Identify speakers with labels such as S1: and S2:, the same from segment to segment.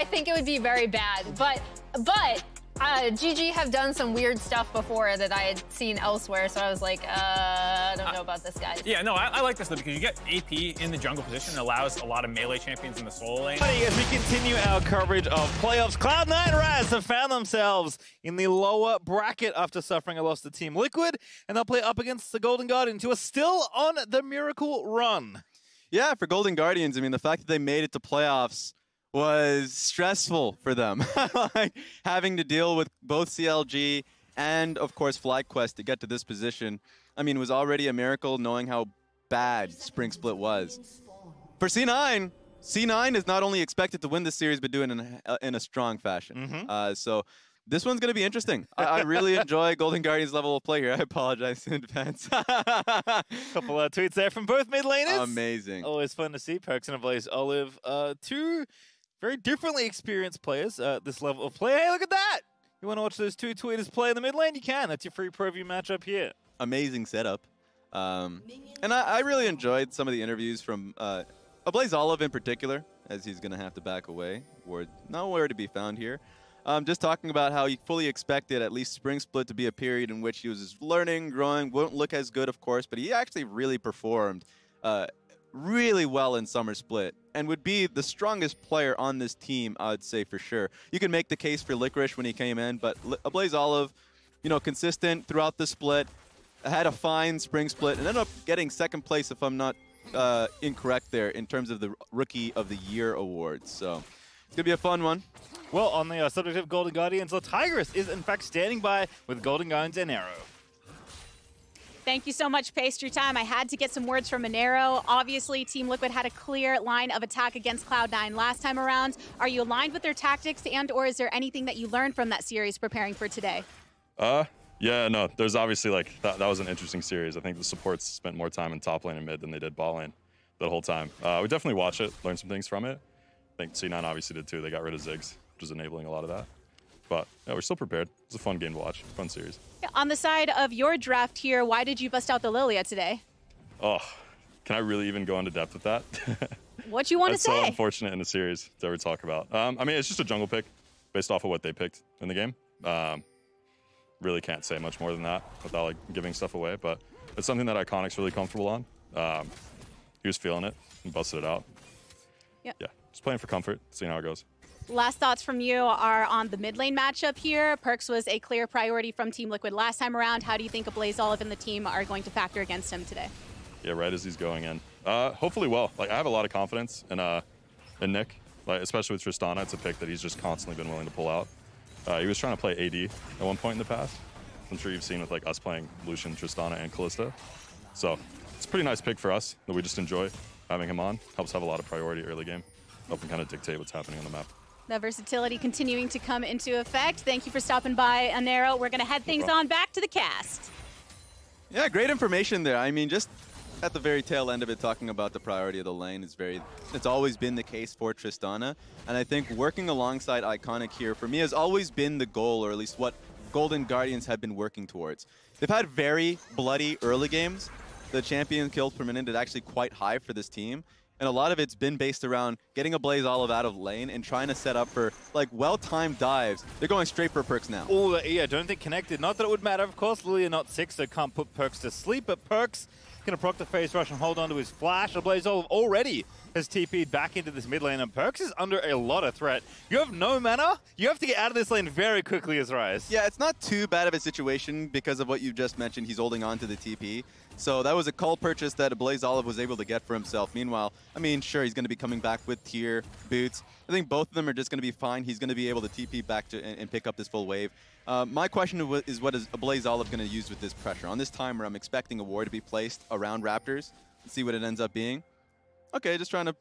S1: I think it would be very bad. But but uh, GG have done some weird stuff before that I had seen elsewhere, so I was like, uh, I don't know about this guy.
S2: Yeah, no, I, I like this though because you get AP in the jungle position that allows a lot of melee champions in the solo lane.
S3: As we continue our coverage of playoffs, Cloud9 Raz have found themselves in the lower bracket after suffering a loss to Team Liquid, and they'll play up against the Golden Guardians, who are still on the Miracle run.
S4: Yeah, for Golden Guardians, I mean, the fact that they made it to playoffs was stressful for them. like having to deal with both CLG and, of course, FlyQuest to get to this position. I mean, it was already a miracle knowing how bad Spring Split was. For C9, C9 is not only expected to win this series, but do it in a, in a strong fashion.
S3: Mm -hmm.
S4: uh, so this one's going to be interesting. I, I, really enjoy Golden Guardians level of play here. I apologize in advance.
S3: Couple of tweets there from both mid laners.
S4: Amazing.
S3: Always fun to see. Perkz and Blaze Olive, uh, two very differently experienced players uh, this level of play. Hey, look at that! You want to watch those two tweeters play in the mid lane? You can. That's your free preview matchup here.
S4: Amazing setup. Um, and I, I, really enjoyed some of the interviews from uh, Blaze Olive in particular, as he's going to have to back away. Word nowhere to be found here. Um, just talking about how he fully expected at least Spring Split to be a period in which he was learning, growing, won't look as good, of course, but he actually really performed uh, really well in Summer Split and would be the strongest player on this team, I'd say for sure. You can make the case for Licorice when he came in, but Blaze Olive, you know, consistent throughout the split, had a fine spring split, and ended up getting second place, if I'm not uh, incorrect there, in terms of the Rookie of the Year awards. So it's going to be a fun one.
S3: Well, on the uh, subject of Golden Guardians, the Tigress is in fact standing by with Golden Guardians and Arrow.
S5: Thank you so much, Paste Your Time. I had to get some words from Monero. Obviously, Team Liquid had a clear line of attack against Cloud9 last time around. Are you aligned with their tactics and or is there anything that you learned from that series preparing for today?
S6: Uh, yeah, no, there's obviously like, that, that was an interesting series. I think the supports spent more time in top lane and mid than they did ball lane the whole time. Uh, we definitely watch it, learn some things from it. I think C9 obviously did too. They got rid of Ziggs, which is enabling a lot of that. But yeah, we're still prepared. It's a fun game to watch, fun series.
S5: On the side of your draft here, why did you bust out the Lilia today?
S6: Oh, can I really even go into depth with that?
S5: what you want
S6: to
S5: say?
S6: It's so unfortunate in the series to ever talk about. Um, I mean, it's just a jungle pick based off of what they picked in the game. Um, really can't say much more than that without like giving stuff away, but it's something that Iconic's really comfortable on. Um, he was feeling it and busted it out.
S5: Yep.
S6: Yeah, just playing for comfort, seeing how it goes.
S5: Last thoughts from you are on the mid lane matchup here. Perkz was a clear priority from Team Liquid last time around. How do you think a Blaze Olive and the team are going to factor against him today?
S6: Yeah, right as he's going in. Uh, hopefully well. Like I have a lot of confidence in uh, in Nick, like especially with Tristana. It's a pick that he's just constantly been willing to pull out. Uh, he was trying to play AD at one point in the past. I'm sure you've seen with like us playing Lucian, Tristana, and Kalista. So it's a pretty nice pick for us that we just enjoy having him on. Helps have a lot of priority early game. Help him kind of dictate what's happening on the map.
S5: The versatility continuing to come into effect. Thank you for stopping by, Inero. We're going to head things on back to the cast.
S4: Yeah, great information there. I mean, just at the very tail end of it, talking about the priority of the lane is very, it's always been the case for Tristana. And I think working alongside Iconic here, for me, has always been the goal, or at least what Golden Guardians have been working towards. They've had very bloody early games. The champion kills per minute is actually quite high for this team and a lot of it's been based around getting a Blaze Olive out of lane and trying to set up for like well-timed dives. They're going straight for Perkz now.
S3: Oh, yeah, don't think connected. Not that it would matter, of course. Lilia not six, so can't put Perkz to sleep, but Perkz to proc the phase rush and hold on to his flash. A Blaze Olive already has TP'd back into this mid lane, and Perkz is under a lot of threat. You have no mana. You have to get out of this lane very quickly as Ryze.
S4: Yeah, it's not too bad of a situation because of what you just mentioned. He's holding on to the TP. So that was a call purchase that Blaze Olive was able to get for himself. Meanwhile, I mean, sure, he's going to be coming back with tier boots. I think both of them are just going to be fine. He's going to be able to TP back to and, and pick up this full wave. Uh, my question is what is Blaze Olive going to use with this pressure? On this timer, I'm expecting a ward to be placed around Raptors. Let's see what it ends up being. Okay, just trying to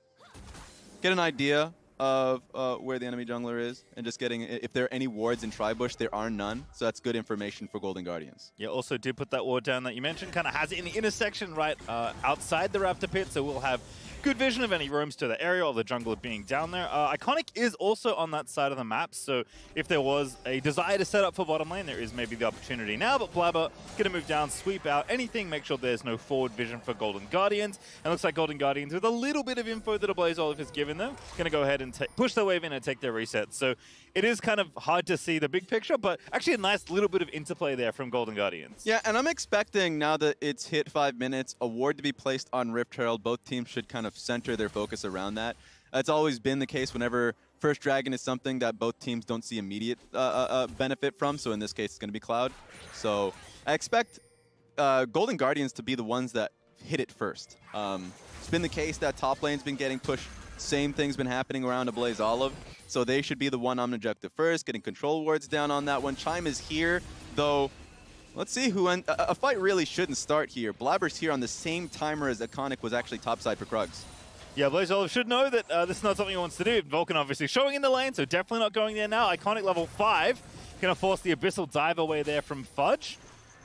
S4: get an idea of uh, where the enemy jungler is and just getting if there are any wards in Tribush, there are none. So that's good information for Golden Guardians.
S3: Yeah, also did put that ward down that you mentioned, kind of has it in the intersection right uh, outside the Raptor pit, so we'll have good vision of any roams to the area or the jungler being down there. Uh, Iconic is also on that side of the map, so if there was a desire to set up for bottom lane, there is maybe the opportunity now. But Blaber gonna move down, sweep out anything, make sure there's no forward vision for Golden Guardians. And looks like Golden Guardians, with a little bit of info that Ablazeolive has given them, gonna go ahead and push their wave in and take their reset. So it is kind of hard to see the big picture, but actually a nice little bit of interplay there from Golden Guardians.
S4: Yeah, and I'm expecting now that it's hit five minutes, a ward to be placed on Rift Herald. Both teams should kind of center their focus around that. That's always been the case whenever First Dragon is something that both teams don't see immediate uh, uh, uh benefit from. So in this case, it's going to be Cloud. So I expect uh, Golden Guardians to be the ones that hit it first. Um, it's been the case that top lane's been getting pushed. Same thing's been happening around Ablazeolive. So they should be the one on objective first, getting control wards down on that one. Chime is here, though Let's see who end a, a fight really shouldn't start here. Blaber's here on the same timer as Iconic was actually topside for Krugs.
S3: Yeah, Blaze Olive should know that uh, this is not something he wants to do. Vulcan obviously showing in the lane, so definitely not going there now. Iconic level 5. Gonna force the Abyssal Dive away there from Fudge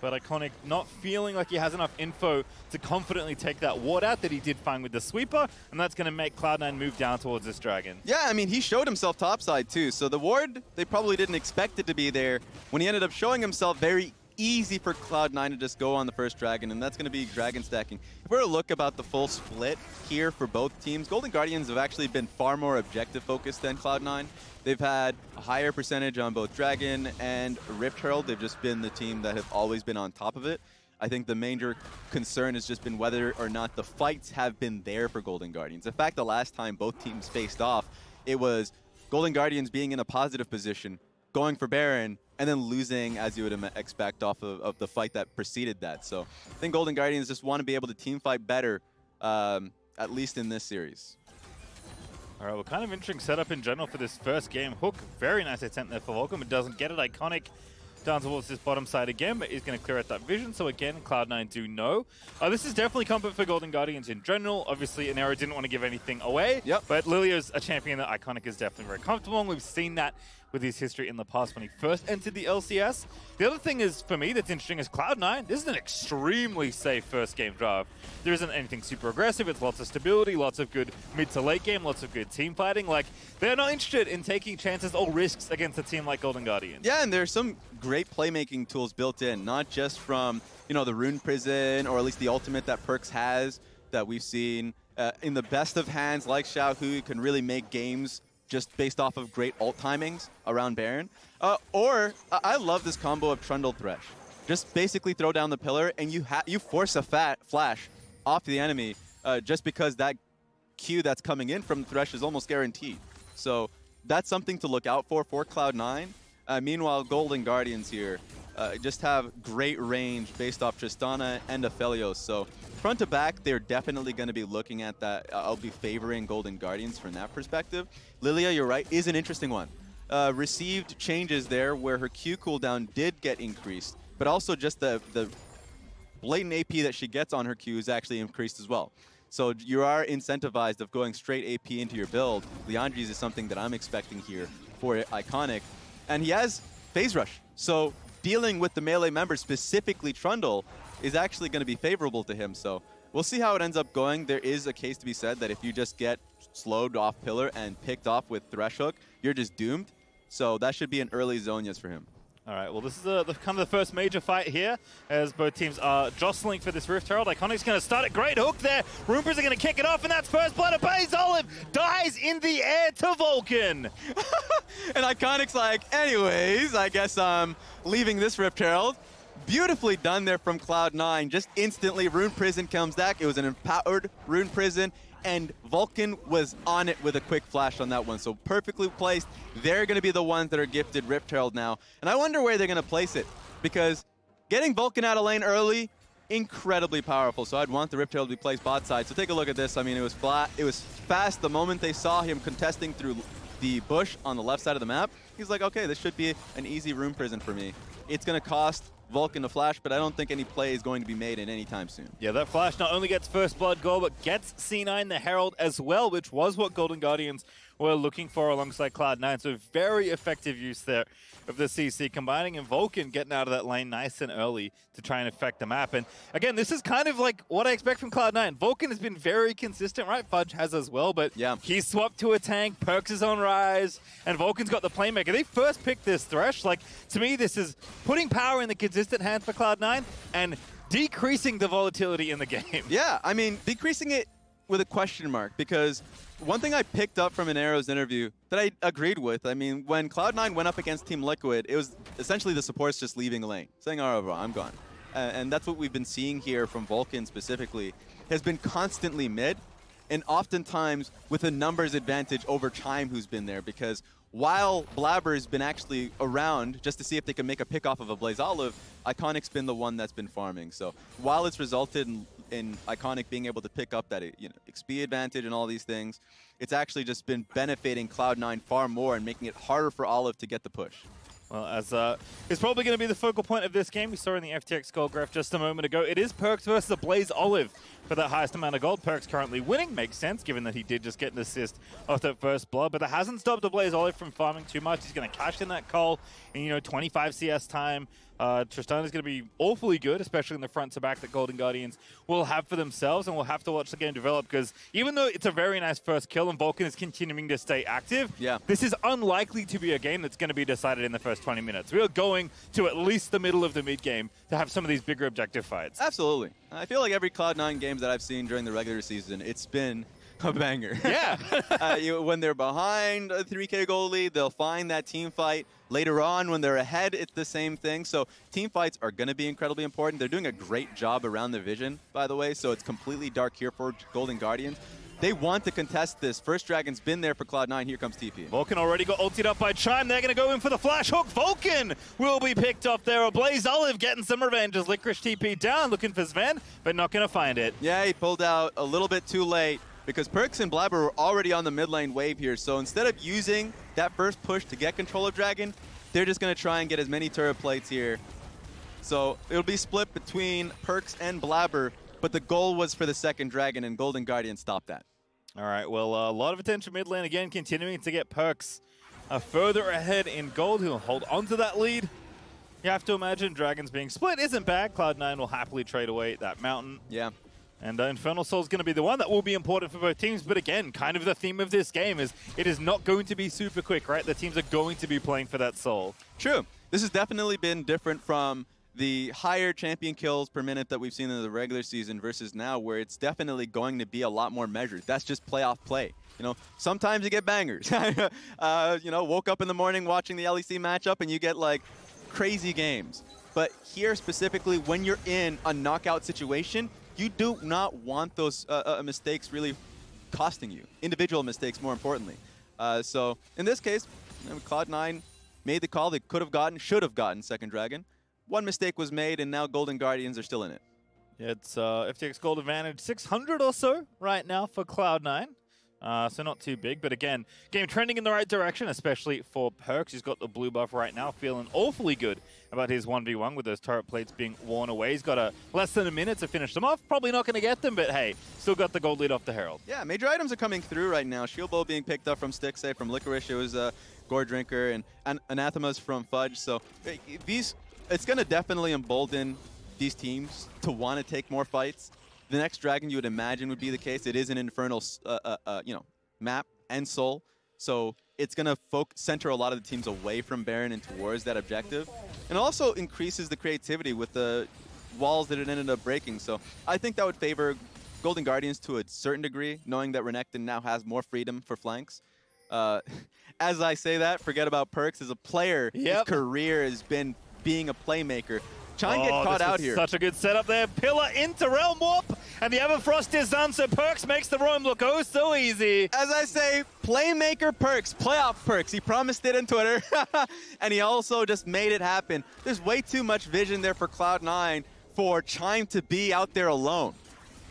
S3: but Iconic not feeling like he has enough info to confidently take that ward out that he did find with the sweeper, and that's going to make Cloud9 move down towards this dragon.
S4: Yeah, I mean, he showed himself topside too, so the ward, they probably didn't expect it to be there. When he ended up showing himself very easy for Cloud9 to just go on the first dragon, and that's going to be dragon stacking. If we were to look about the full split here for both teams, Golden Guardians have actually been far more objective focused than Cloud9. They've had a higher percentage on both Dragon and Rift Herald. They've just been the team that have always been on top of it. I think the major concern has just been whether or not the fights have been there for Golden Guardians. In fact, the last time both teams faced off, it was Golden Guardians being in a positive position, going for Baron, and then losing as you would expect off of, of, the fight that preceded that. So I think Golden Guardians just want to be able to team fight better, um, at least in this series.
S3: All right, well, kind of interesting setup in general for this first game. Hook, very nice attempt there for Vulcan, but doesn't get it. Iconic down towards this bottom side again, but he's going to clear out that vision. So again, Cloud9 do know. Uh, this is definitely comfort for Golden Guardians in general. Obviously, Inero didn't want to give anything away,
S4: yep.
S3: but Lilia's a champion that Iconic is definitely very comfortable and We've seen that with his history in the past when he first entered the LCS. The other thing is, for me, that's interesting is Cloud9. This is an extremely safe first game draft. There isn't anything super aggressive. It's lots of stability, lots of good mid to late game, lots of good team fighting. Like, they're not interested in taking chances or risks against a team like Golden Guardians.
S4: Yeah, and there's some great playmaking tools built in, not just from, you know, the Rune Prison or at least the ultimate that Perkz has that we've seen. Uh, in the best of hands, like Xiaohu, can really make games just based off of great alt timings around Baron. Uh, or, I love this combo of Trundle Thresh. Just basically throw down the pillar and you you force a fat flash off the enemy uh, just because that Q that's coming in from Thresh is almost guaranteed. So that's something to look out for for Cloud9. Uh, meanwhile, Golden Guardians here uh, just have great range based off Tristana and Aphelios. So front to back, they're definitely going to be looking at that. I'll be favoring Golden Guardians from that perspective. Lilia, you're right, is an interesting one. Uh, received changes there where her Q cooldown did get increased, but also just the, the blatant AP that she gets on her Q is actually increased as well. So you are incentivized of going straight AP into your build. Liandry's is something that I'm expecting here for Iconic. And he has Phase Rush. So dealing with the melee member, specifically Trundle, is actually going to be favorable to him. So we'll see how it ends up going. There is a case to be said that if you just get slowed off pillar and picked off with Thresh Hook, you're just doomed. So that should be an early Zhonya's for him.
S3: All right, well, this is the, the, kind of the first major fight here as both teams are jostling for this Rift Herald. Iconic's going to start a great hook there. Roompers are going to kick it off, and that's first blood. Blaze Olive dies in the air to Vulcan.
S4: and Iconic's like, anyways, I guess I'm leaving this Rift Herald. Beautifully done there from Cloud9. Just instantly, Rune Prison comes back. It was an empowered Rune Prison and Vulcan was on it with a quick flash on that one. So perfectly placed. They're going to be the ones that are gifted Rift Herald now. And I wonder where they're going to place it because getting Vulcan out of lane early, incredibly powerful. So I'd want the Rift Herald to be placed bot side. So take a look at this. I mean, it was flat. It was fast the moment they saw him contesting through the bush on the left side of the map. He's like, okay, this should be an easy Rune Prison for me. It's going to cost Vulcan to flash, but I don't think any play is going to be made in any time soon.
S3: Yeah, that flash not only gets first blood goal, but gets C9 the Herald as well, which was what Golden Guardians we're looking for alongside Cloud9. So very effective use there of the CC, combining and Vulcan getting out of that lane nice and early to try and affect the map. And again, this is kind of like what I expect from Cloud9. Vulcan has been very consistent, right? Fudge has as well, but
S4: Yeah.
S3: he's swapped to a tank, Perkz his own Ryze, and Vulcan's got the playmaker. They first picked this Thresh. Like, to me, this is putting power in the consistent hands for Cloud9 and decreasing the volatility in the game.
S4: Yeah, I mean, decreasing it with a question mark because one thing I picked up from an Arrow's interview that I agreed with, I mean, when Cloud9 went up against Team Liquid, it was essentially the supports just leaving lane, saying, all right, bro, I'm gone. And that's what we've been seeing here from Vulcan specifically, has been constantly mid, and oftentimes with a numbers advantage over Chime who's been there because while Blaber's been actually around just to see if they can make a pick off of a Blaze Olive, Iconic's been the one that's been farming. So while it's resulted in, in Iconic being able to pick up that you know XP advantage and all these things, it's actually just been benefiting Cloud9 far more and making it harder for Olive to get the push.
S3: Well, as uh, it's probably going to be the focal point of this game. We saw in the FTX gold graph just a moment ago. It is Perkz versus the Blaze Olive for the highest amount of gold. Perkz currently winning. Makes sense, given that he did just get an assist off that first blood. But that hasn't stopped the Blaze Olive from farming too much. He's going to cash in that call in, you know, 25 CS time. Uh, Tristan is going to be awfully good, especially in the front to back that Golden Guardians will have for themselves, and we'll have to watch the game develop because even though it's a very nice first kill and Vulcan is continuing to stay active,
S4: Yeah.
S3: this is unlikely to be a game that's going to be decided in the first 20 minutes. We are going to at least the middle of the mid game to have some of these bigger objective fights.
S4: Absolutely. I feel like every Cloud9 games that I've seen during the regular season, it's been a banger.
S3: Yeah.
S4: uh, you, when they're behind a 3K goal lead, they'll find that team fight. Later on, when they're ahead, it's the same thing. So team fights are going to be incredibly important. They're doing a great job around the vision, by the way. So it's completely dark here for Golden Guardians. They want to contest this. First Dragon's been there for Cloud9. Here comes TP.
S3: Vulcan already got ulted up by Chime. They're going to go in for the flash hook. Vulcan will be picked up there. A Blaze Olive getting some revenge as Licorice TP down, looking for Zven, but not going to find it.
S4: Yeah, he pulled out a little bit too late because Perkz and Blaber were already on the mid lane wave here. So instead of using that first push to get control of Dragon, they're just going to try and get as many turret plates here. So it'll be split between Perkz and Blaber, but the goal was for the second Dragon, and Golden Guardian stopped that.
S3: All right, well, uh, a lot of attention mid lane again, continuing to get Perkz uh, further ahead in gold. He'll hold onto that lead. You have to imagine Dragons being split isn't bad. Cloud9 will happily trade away that mountain.
S4: Yeah.
S3: And uh, Infernal Soul is going to be the one that will be important for both teams. But again, kind of the theme of this game is it is not going to be super quick, right? The teams are going to be playing for that soul.
S4: True. This has definitely been different from the higher champion kills per minute that we've seen in the regular season versus now where it's definitely going to be a lot more measured. That's just playoff play. You know, sometimes you get bangers. uh, you know, woke up in the morning watching the LEC matchup and you get like crazy games. But here specifically, when you're in a knockout situation, you do not want those uh, uh, mistakes really costing you. Individual mistakes, more importantly. Uh, so in this case, Cloud9 made the call they could have gotten, should have gotten Second Dragon. One mistake was made, and now Golden Guardians are still in it.
S3: It's uh, FTX Gold Advantage 600 or so right now for Cloud9. Uh, so not too big, but again, game trending in the right direction, especially for Perkz. He's got the blue buff right now, feeling awfully good about his 1v1 with those turret plates being worn away. He's got a less than a minute to finish them off. Probably not going to get them, but hey, still got the gold lead off the Herald.
S4: Yeah, major items are coming through right now. Shieldbow being picked up from Stixxay, from Licorice, it was uh, Goredrinker, and, and Anathemas from Fudge. So these, it's going to definitely embolden these teams to want to take more fights. The next Dragon you would imagine would be the case. It is an Infernal, uh, uh, uh, you know, map and Soul. So it's going to center a lot of the teams away from Baron and towards that objective. And also increases the creativity with the walls that it ended up breaking. So I think that would favor Golden Guardians to a certain degree, knowing that Renekton now has more freedom for flanks. Uh, as I say that, forget about Perkz. As a player,
S3: Yep.
S4: his career has been being a playmaker. Try and get
S3: Oh,
S4: caught
S3: this
S4: out here.
S3: Such a good setup there. Pillar into Realm Warp, and the Everfrost is done, so Perkz makes the roam look oh so easy.
S4: As I say, playmaker Perkz, playoff Perkz. He promised it on Twitter, and he also just made it happen. There's way too much vision there for Cloud9 for Chime to be out there alone.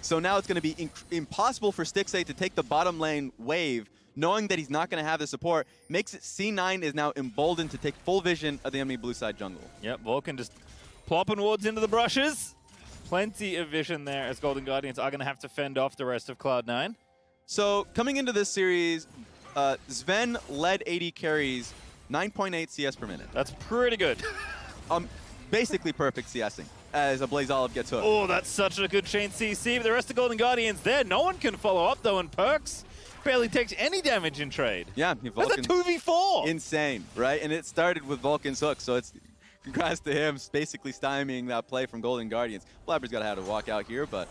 S4: So now it's going to be impossible for Stixxay to take the bottom lane wave, knowing that he's not going to have the support. Makes it C9 is now emboldened to take full vision of the enemy blue side jungle.
S3: Yep, Vulcan just plopping wards into the brushes. Plenty of vision there as Golden Guardians are going to have to fend off the rest of Cloud9.
S4: So coming into this series, uh, Zven led AD carries 9.8 CS per minute.
S3: That's pretty good.
S4: Um, basically perfect CSing as a Blaze Olive gets hooked.
S3: Oh, that's such a good chain CC. But the rest of Golden Guardians there, no one can follow up though, and Perkz barely takes any damage in trade.
S4: Yeah, Vulcan,
S3: That's a
S4: Vulcan.
S3: 2v4.
S4: insane, right? And it started with Vulcan's hook, so it's congrats to him basically stymieing that play from Golden Guardians. Blaber's got to have to walk out here, but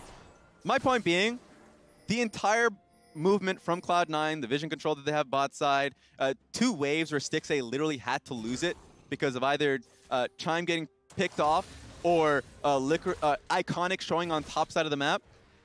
S4: my point being, the entire movement from Cloud9, the vision control that they have bot side, uh, two waves where Stixxay literally had to lose it because of either uh, Chime getting picked off or uh, Liquor, uh, Iconic showing on top side of the map.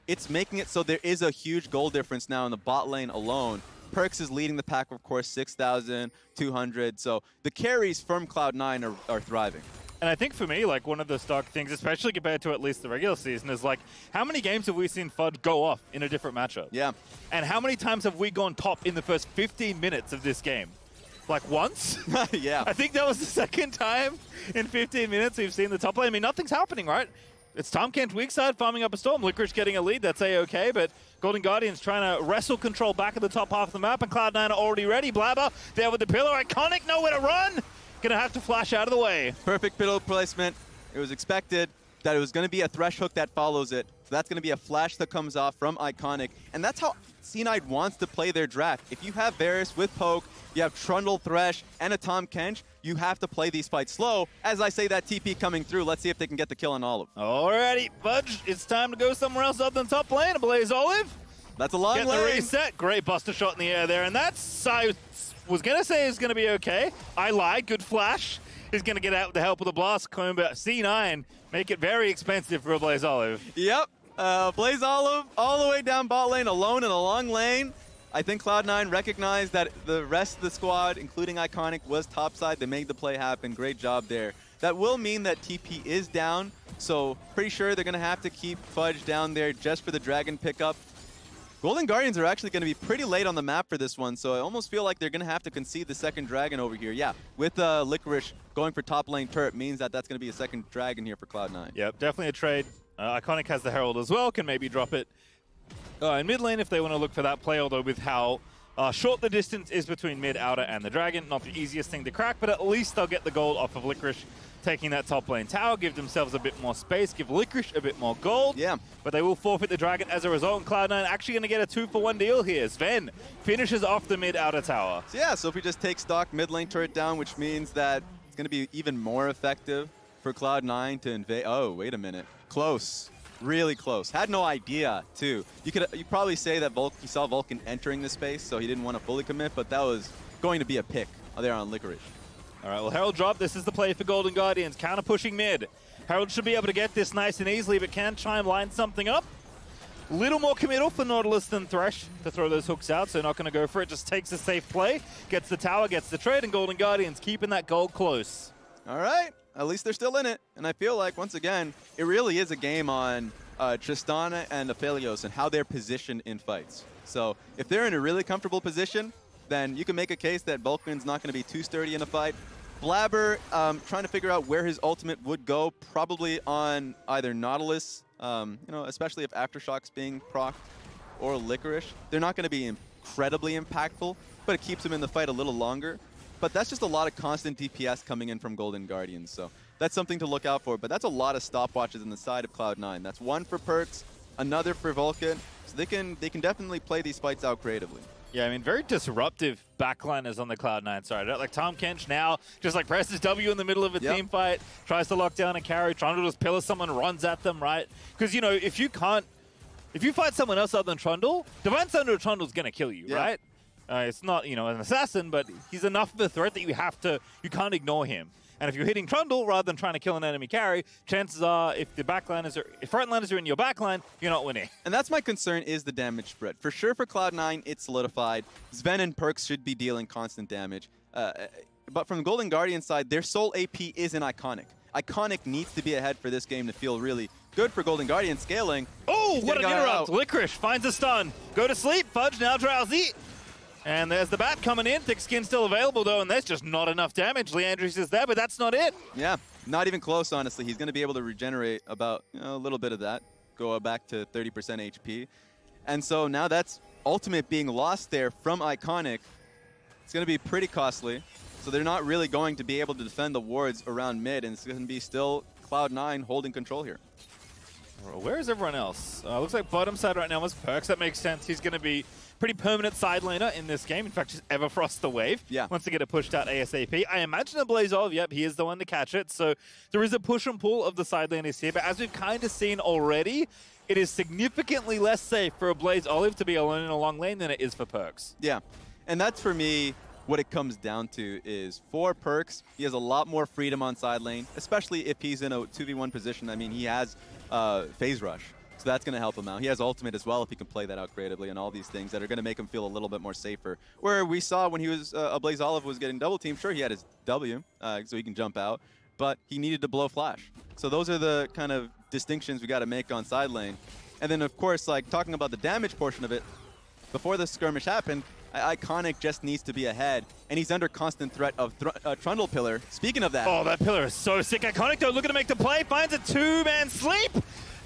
S4: It's making it so there is a huge goal difference now in the bot lane alone. Perkz is leading the pack, of course, 6,200. So the carries from Cloud9 are, are thriving.
S3: And I think for me, like one of the stock things, especially compared to at least the regular season, is like how many games have we seen Fudge go off in a different matchup?
S4: Yeah.
S3: And how many times have we gone top in the first 15 minutes of this game? Like once?
S4: yeah.
S3: I think that was the second time in 15 minutes we've seen the top lane. I mean, nothing's happening, right? It's Tahm Kench weak side farming up a storm. Licorice getting a lead. That's a-okay, but Golden Guardians trying to wrestle control back at the top half of the map, and Cloud9 are already ready. Blaber there with the pillar. Iconic, nowhere to run. Gonna have to flash out of the way.
S4: Perfect pillow placement. It was expected that it was to be a thresh hook that follows it. So that's going to be a flash that comes off from Iconic. And that's how C9 wants to play their draft. If you have Varus with Poke, you have Trundle, Thresh, and a Tahm Kench, you have to play these fights slow. As I say that TP coming through, let's see if they can get the kill on Olive.
S3: Alrighty, Fudge, it's time to go somewhere else other than top lane. Blaze Olive.
S4: That's a long
S3: Get the
S4: lane.
S3: reset. Great buster shot in the air there. And that's, I was going to say is going to be okay. I lied. Good flash. He's going to get out with the help of the Blast Cone, but C9 make it very expensive for a Blaze Olive.
S4: Yep. Uh, Blaze Olive all the way down bot lane alone in a long lane. I think Cloud9 recognized that the rest of the squad, including Iconic, was topside. They made the play happen. Great job there. That will mean that TP is down, so pretty sure they're going to have to keep Fudge down there just for the Dragon pickup. Golden Guardians are actually going to be pretty late on the map for this one, so I almost feel like they're going to have to concede the second Dragon over here. Yeah, with uh, Licorice going for top lane turret means that that's going to be a second Dragon here for Cloud9.
S3: Yep, definitely a trade. Uh, Iconic has the Herald as well, can maybe drop it. Uh, in mid lane, if they want to look for that play, although with how uh, short the distance is between mid, outer, and the Dragon, not the easiest thing to crack, but at least they'll get the gold off of Licorice taking that top lane tower, give themselves a bit more space, give Licorice a bit more gold.
S4: Yeah.
S3: But they will forfeit the Dragon as a result, and Cloud9 actually going to get a two-for-one deal here. Zven finishes off the mid-outer tower.
S4: So yeah, so if we just take stock mid lane turret down, which means that it's going to be even more effective for Cloud9 to invade. Oh, wait a minute. Close. Really close. Had no idea, too. You could you probably say that Vul he saw Vulcan entering the space, so he didn't want to fully commit, but that was going to be a pick there on Licorice.
S3: All right, well, Herald drop. This is the play for Golden Guardians. Counter pushing mid. Herald should be able to get this nice and easily, but can try and line something up? Little more committal for Nautilus than Thresh to throw those hooks out, so not going to go for it. Just takes a safe play, gets the tower, gets the trade, and Golden Guardians keeping that gold close.
S4: All right. At least they're still in it. And I feel like, once again, it really is a game on uh, Tristana and Aphelios and how they're positioned in fights. So if they're in a really comfortable position, then you can make a case that Vulcan's not going to be too sturdy in a fight. Blaber um, trying to figure out where his ultimate would go, probably on either Nautilus, um, you know, especially if Aftershock's being procced, or Licorice. They're not going to be incredibly impactful, but it keeps him in the fight a little longer. But that's just a lot of constant DPS coming in from Golden Guardians, so that's something to look out for. But that's a lot of stopwatches on the side of Cloud9. That's one for Perkz, another for Vulcan, so they can they can definitely play these fights out creatively.
S3: Yeah, I mean, very disruptive backliners on the Cloud9 side. Like Tahm Kench now just like presses W in the middle of a
S4: Yep.
S3: team fight, tries to lock down a carry, trying to just pillar someone, runs at them, right? Because, you know, if you can't, if you fight someone else other than Trundle, Divine Thunder Trundle's going to kill you,
S4: Yeah.
S3: right? Uh, it's not, you know, an assassin, but he's enough of a threat that you have to, you can't ignore him. And if you're hitting Trundle rather than trying to kill an enemy carry, chances are, if the backliners are, if frontliners are in your backline, you're not winning.
S4: And that's my concern is the damage spread. For sure for Cloud9, it's solidified. Zven and Perkz should be dealing constant damage. Uh, but from the Golden Guardian side, their sole AP is an Iconic. Iconic needs to be ahead for this game to feel really good for Golden Guardian scaling.
S3: Oh, what an interrupt.
S4: out.
S3: Licorice finds a stun. Go to sleep. Fudge now drowsy. And there's the bat coming in. Thick skin still available, though, and there's just not enough damage. Liandry's is there, but that's not it.
S4: Yeah, not even close, honestly. He's going to be able to regenerate about you know, a little bit of that, go back to 30% HP. And so now that's Ultimate being lost there from Iconic. It's going to be pretty costly. So they're not really going to be able to defend the wards around mid, and it's going to be still Cloud9 holding control here.
S3: Where is everyone else? Uh, looks like bottom side right now was Perkz. That makes sense. He's going to be pretty permanent side laner in this game. In fact, just Everfrost the wave.
S4: Yeah.
S3: Wants to get it pushed out ASAP. I imagine a Blazov, yep, he is the one to catch it. So there is a push and pull of the side laners here. But as we've kind of seen already, it is significantly less safe for a Blaze Olive to be alone in a long lane than it is for Perkz.
S4: Yeah, and that's for me what it comes down to is for Perkz, he has a lot more freedom on side lane, especially if he's in a 2v1 position. I mean, he has uh, phase rush, so that's going to help him out. He has ultimate as well if he can play that out creatively and all these things that are going to make him feel a little bit more safer. Where we saw when he was, uh, a Blaze Olive was getting double team, sure, he had his W, uh, so he can jump out, but he needed to blow flash. So those are the kind of distinctions we got to make on side lane. And then, of course, like talking about the damage portion of it, before the skirmish happened, Iconic just needs to be ahead, and he's under constant threat of thr uh, Trundle Pillar. Speaking of that...
S3: Oh, that pillar is so sick. Iconic, though, looking to make the play, finds a two-man sleep.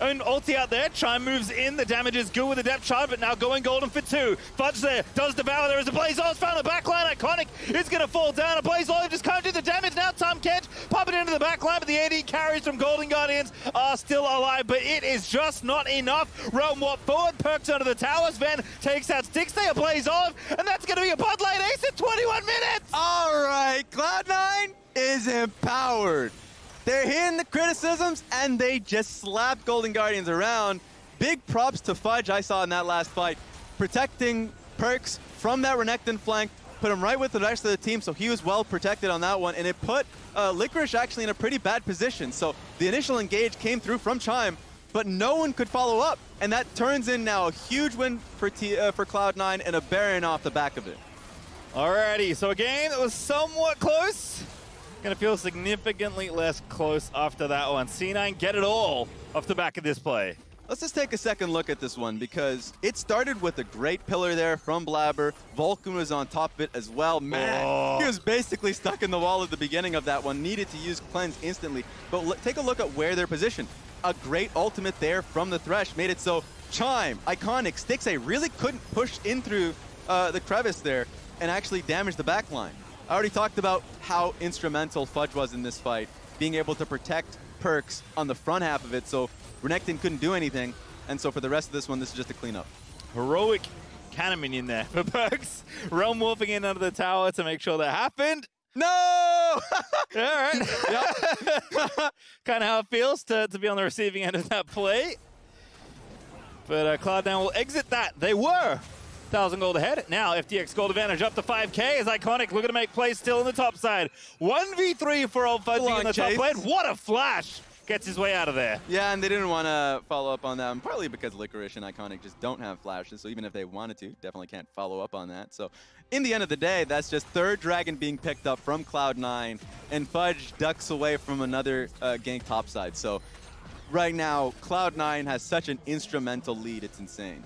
S3: And ulti out there, Chime moves in, the damage is good with the depth charge, but now going golden for two. Fudge there, does devour, there is a Blaze Olive found the backline, Iconic. Is going to fall down, a Blaze Olive just can't do the damage, now Tahm Kench pop it into the backline, but the AD carries from Golden Guardians are still alive, but it is just not enough. Realm Warp forward, Perkz under the towers, Ven takes out Stixxay, a Blaze Olive, and that's going to be a bot lane ace in 21 minutes!
S4: All right, Cloud9 is empowered. They're hearing the criticisms, and they just slapped Golden Guardians around. Big props to Fudge I saw in that last fight, protecting Perkz from that Renekton flank, put him right with the rest of the team, so he was well protected on that one, and it put uh, Licorice actually in a pretty bad position. So the initial engage came through from Chime, but no one could follow up, and that turns in now a huge win for, T uh, for Cloud9 and a Baron off the back of it.
S3: Alrighty, so a game that was somewhat close. Gonna feel significantly less close after that one. C9 get it all off the back of this play.
S4: Let's just take a second look at this one because it started with a great pillar there from Blaber. Vulcan was on top of it as well. Man,
S3: Oh.
S4: he was basically stuck in the wall at the beginning of that one. Needed to use Cleanse instantly. But take a look at where they're positioned. A great ultimate there from the Thresh made it so Chime, Iconic, Stixxay really couldn't push in through uh, the crevice there and actually damage the backline. I already talked about how instrumental Fudge was in this fight, being able to protect Perkz on the front half of it, so Renekton couldn't do anything. And so for the rest of this one, this is just a cleanup.
S3: Heroic cannon minion there for Perkz. Realm warping in under the tower to make sure that happened.
S4: No!
S3: All right. kind of how it feels to, to be on the receiving end of that play. But uh, Cloud9 will exit that. They were 1,000 gold ahead. Now FTX gold advantage up to 5k is Iconic looking to make plays still in the top side. 1v3 for Old Fudgy
S4: Long
S3: on the top lane. What a flash! Gets his way out of there.
S4: yeah, and they didn't want to follow up on that, and partly because Licorice and Iconic just don't have flashes, so even if they wanted to, definitely can't follow up on that. So in the end of the day, that's just third dragon being picked up from Cloud9, and Fudge ducks away from another uh, gank topside. So right now, Cloud9 has such an instrumental lead, it's insane.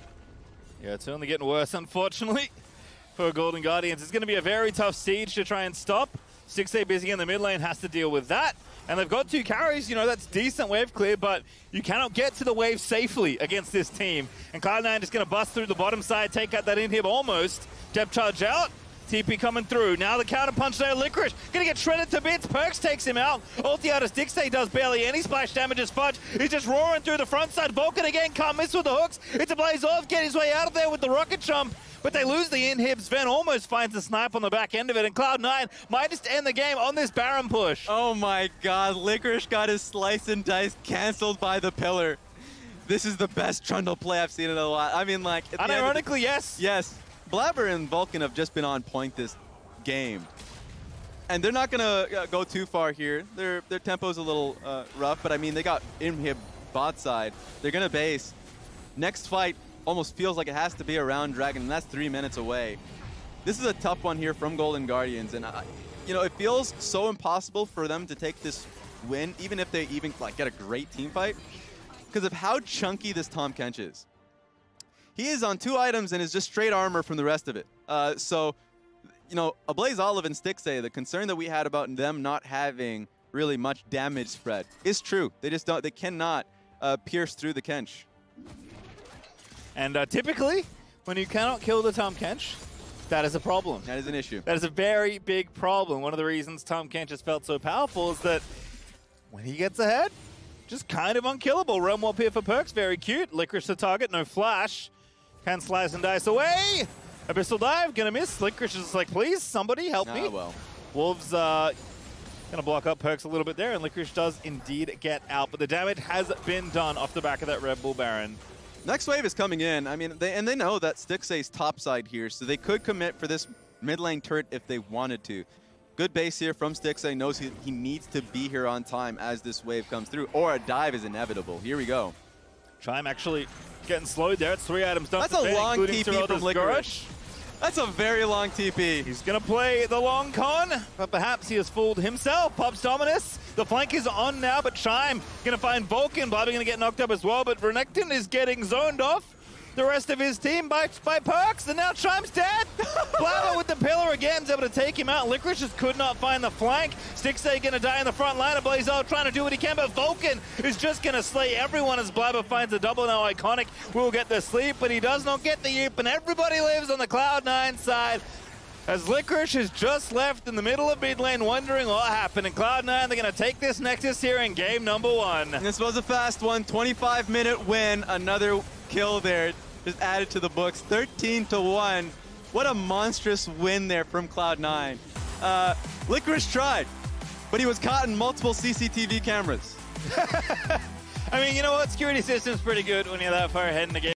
S3: Yeah, it's only getting worse, unfortunately, for Golden Guardians. It's going to be a very tough siege to try and stop. 6A busy in the mid lane has to deal with that. And they've got two carries, you know, that's decent wave clear, but you cannot get to the wave safely against this team. And Cloud9 is going to bust through the bottom side, take out that inhib almost. Depth charge out. TP coming through. Now the counter punch there, Licorice. Gonna get shredded to bits. Perkz takes him out. Ulti out of Stixxay does barely any splash damage as Fudge. He's just roaring through the front side. Vulcan again can't miss with the hooks. It's a blaze off, get his way out of there with the rocket jump. But they lose the inhib. Zven almost finds a snipe on the back end of it. And Cloud9 might just end the game on this Baron push.
S4: Oh my god, Licorice got his slice and dice canceled by the pillar. This is the best Trundle play I've seen in a while. I mean, like... at the end of the-
S3: Unironically, yes.
S4: Yes, Blaber and Vulcan have just been on point this game. And they're not going to uh, go too far here. Their their tempo's a little uh, rough, but I mean, they got inhib bot side. They're going to base. Next fight almost feels like it has to be around Dragon, and that's three minutes away. This is a tough one here from Golden Guardians, and I, you know, it feels so impossible for them to take this win, even if they even like get a great team fight, because of how chunky this Tahm Kench is. He is on two items and is just straight armor from the rest of it. Uh, so, you know, a Blaze Olive and Stixxay, the concern that we had about them not having really much damage spread is true. They just don't, they cannot uh, pierce through the Kench.
S3: And uh, typically, when you cannot kill the Tahm Kench, That is a problem.
S4: That is an issue.
S3: That is a very big problem. One of the reasons Tahm Kench just felt so powerful is that when he gets ahead, just kind of unkillable. Realm Warp here for Perkz, very cute. Licorice the target, no flash. Can slice and dice away. Abyssal Dive, gonna miss. Licorice is like, please, somebody help me.
S4: Ah, well.
S3: Wolves uh, gonna block up Perkz a little bit there, and Licorice does indeed get out. But the damage has been done off the back of that Red Bull Baron.
S4: Next wave is coming in. I mean, they, and they know that Stixxay's topside here, so they could commit for this mid lane turret if they wanted to. Good base here from Stixxay. Knows he, he needs to be here on time as this wave comes through, or a dive is inevitable. Here we go.
S3: Chime actually getting slowed there. It's three items done.
S4: That's a long TP from Licorice. That's a very long TP.
S3: He's going to play the long con, but perhaps he has fooled himself. Pops Dominus. The flank is on now, but Chime going to find Vulcan. Blaber going to get knocked up as well, but Renekton is getting zoned off. The rest of his team by, by Perkz, and now Chime's dead. Blaber with the pillar again is able to take him out. Licorice just could not find the flank. Stixxay going to die in the front line. Blazel trying to do what he can, but Vulcan is just going to slay everyone as Blaber finds a double now. Iconic will get the sleep, but he does not get the Yoop, and everybody lives on the Cloud9 side. As Licorice has just left in the middle of mid lane wondering what happened. And Cloud9, they're going to take this Nexus here in game number one.
S4: This was a fast one. 25 minute win. Another kill there. Just added to the books. 13 to 1. What a monstrous win there from Cloud9. Uh, Licorice tried, but he was caught in multiple CCTV cameras.
S3: I mean, you know what? Security system's pretty good when you're that far ahead in the game.